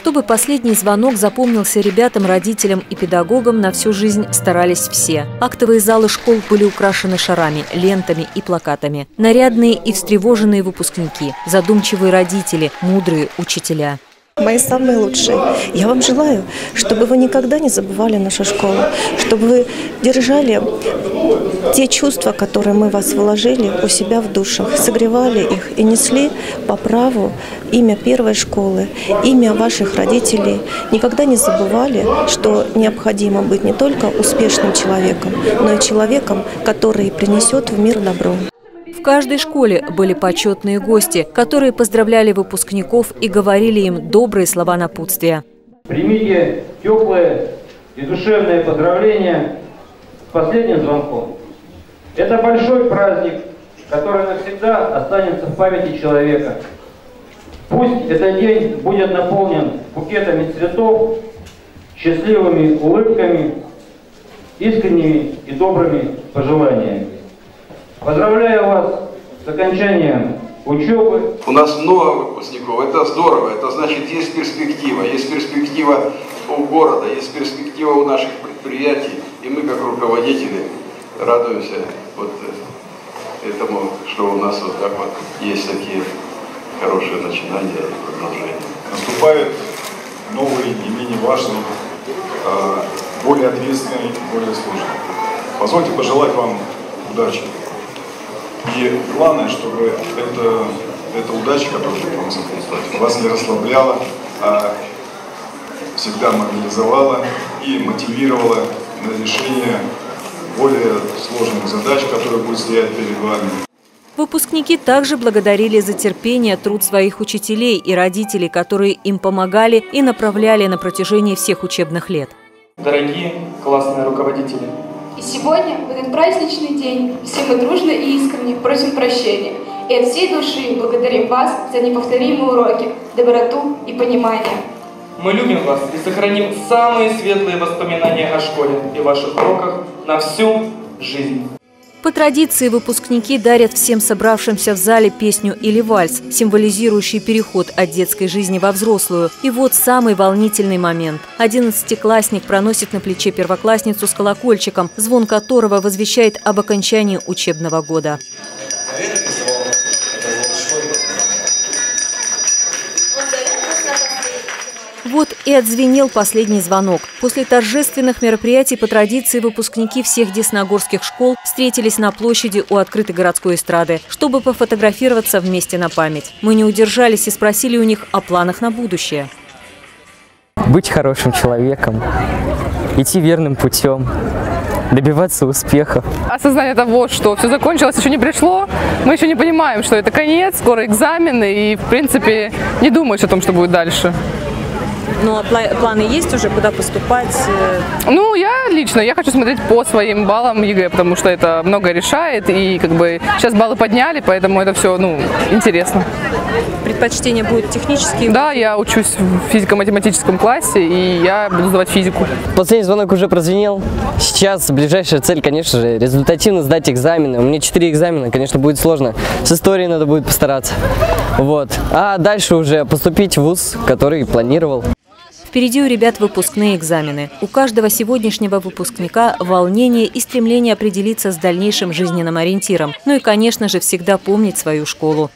Чтобы последний звонок запомнился ребятам, родителям и педагогам, на всю жизнь старались все. Актовые залы школ были украшены шарами, лентами и плакатами. Нарядные и встревоженные выпускники, задумчивые родители, мудрые учителя мои самые лучшие. Я вам желаю, чтобы вы никогда не забывали нашу школу, чтобы вы держали те чувства, которые мы вас вложили у себя в душах, согревали их и несли по праву имя первой школы, имя ваших родителей. Никогда не забывали, что необходимо быть не только успешным человеком, но и человеком, который принесет в мир добро. В каждой школе были почетные гости, которые поздравляли выпускников и говорили им добрые слова напутствия. Примите теплые и душевные поздравления с последним звонком. Это большой праздник, который навсегда останется в памяти человека. Пусть этот день будет наполнен букетами цветов, счастливыми улыбками, искренними и добрыми пожеланиями. Поздравляю вас с окончанием учебы. У нас много выпускников, это здорово, это значит есть перспектива, есть перспектива у города, есть перспектива у наших предприятий, и мы как руководители радуемся вот этому, что у нас вот так вот есть такие хорошие начинания и продолжения. Наступает новый, не менее важный, а, более ответственный, более сложный. Позвольте пожелать вам удачи. И главное, чтобы это, эта удача, которую вы вам вас не расслабляла, а всегда мобилизовала и мотивировала на решение более сложных задач, которые будут стоять перед вами. Выпускники также благодарили за терпение, труд своих учителей и родителей, которые им помогали и направляли на протяжении всех учебных лет. Дорогие классные руководители, и сегодня, в этот праздничный день, все мы дружно и искренне просим прощения. И от всей души благодарим вас за неповторимые уроки, доброту и понимание. Мы любим вас и сохраним самые светлые воспоминания о школе и ваших уроках на всю жизнь. По традиции выпускники дарят всем собравшимся в зале песню или вальс, символизирующий переход от детской жизни во взрослую. И вот самый волнительный момент. Одиннадцатиклассник проносит на плече первоклассницу с колокольчиком, звон которого возвещает об окончании учебного года. Вот и отзвенел последний звонок. После торжественных мероприятий по традиции выпускники всех десногорских школ встретились на площади у открытой городской эстрады, чтобы пофотографироваться вместе на память. Мы не удержались и спросили у них о планах на будущее. Быть хорошим человеком, идти верным путем, добиваться успехов. Осознание того, что все закончилось, еще не пришло, мы еще не понимаем, что это конец, скоро экзамены, и, в принципе, не думаешь о том, что будет дальше. Ну, а планы есть уже, куда поступать? Ну, я лично, я хочу смотреть по своим баллам ЕГЭ, потому что это много решает, и как бы сейчас баллы подняли, поэтому это все, ну, интересно. Предпочтение будет технические? Да, я учусь в физико-математическом классе, и я буду сдавать физику. Последний звонок уже прозвенел. Сейчас ближайшая цель, конечно же, результативно сдать экзамены. У меня четыре экзамена, конечно, будет сложно. С историей надо будет постараться. Вот. А дальше уже поступить в ВУЗ, который планировал. Впереди у ребят выпускные экзамены. У каждого сегодняшнего выпускника волнение и стремление определиться с дальнейшим жизненным ориентиром. Ну и, конечно же, всегда помнить свою школу.